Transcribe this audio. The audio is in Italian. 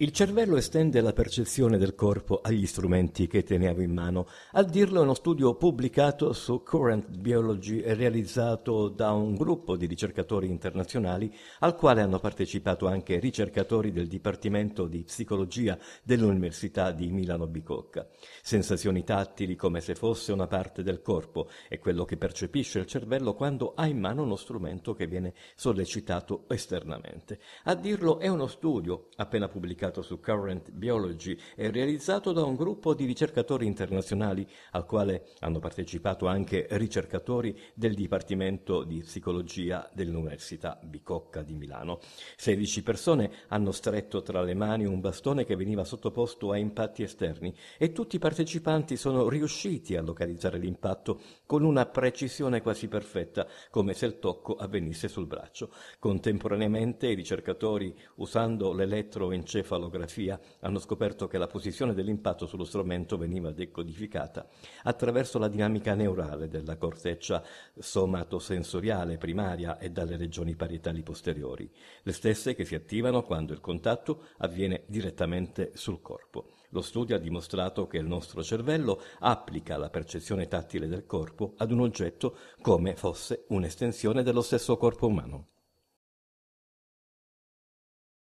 Il cervello estende la percezione del corpo agli strumenti che tenevo in mano. A dirlo è uno studio pubblicato su Current Biology e realizzato da un gruppo di ricercatori internazionali al quale hanno partecipato anche ricercatori del Dipartimento di Psicologia dell'Università di Milano Bicocca. Sensazioni tattili come se fosse una parte del corpo è quello che percepisce il cervello quando ha in mano uno strumento che viene sollecitato esternamente. A dirlo è uno studio appena pubblicato pubblicato su Current Biology e realizzato da un gruppo di ricercatori internazionali al quale hanno partecipato anche ricercatori del Dipartimento di Psicologia dell'Università Bicocca di Milano. 16 persone hanno stretto tra le mani un bastone che veniva sottoposto a impatti esterni e tutti i partecipanti sono riusciti a localizzare l'impatto con una precisione quasi perfetta, come se il tocco avvenisse sul braccio. Contemporaneamente i ricercatori, usando l'elettroencefalografia, encefalografia hanno scoperto che la posizione dell'impatto sullo strumento veniva decodificata attraverso la dinamica neurale della corteccia somatosensoriale primaria e dalle regioni parietali posteriori, le stesse che si attivano quando il contatto avviene direttamente sul corpo. Lo studio ha dimostrato che il nostro cervello applica la percezione tattile del corpo ad un oggetto come fosse un'estensione dello stesso corpo umano.